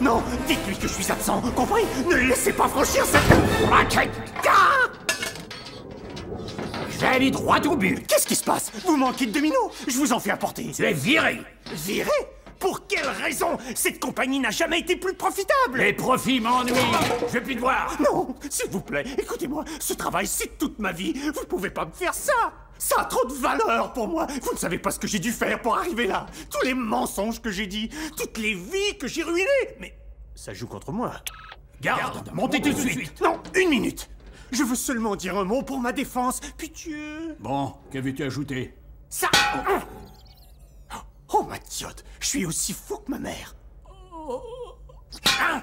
Non, dites-lui que je suis absent, compris Ne le laissez pas franchir cette raquette Ah Je vais aller droit au but. Qu'est-ce qui se passe? Vous manquez de domino Je vous en fais apporter. Tu es viré. Viré? Pour quelle raison Cette compagnie n'a jamais été plus profitable? Les profits m'ennuient. Je vais plus te voir. Non, s'il vous plaît, écoutez-moi, ce travail, c'est toute ma vie. Vous pouvez pas me faire ça Ça a trop de valeur pour moi. Vous ne savez pas ce que j'ai dû faire pour arriver là. Tous les mensonges que j'ai dit, toutes les vies que j'ai ruinées. Mais ça joue contre moi. Garde, montez tout de suite. Non, une minute. Je veux seulement dire un mot pour ma défense. Pitié. Bon, qu'avais-tu ajouté? Ça Oh, je suis aussi fou que ma mère. Ah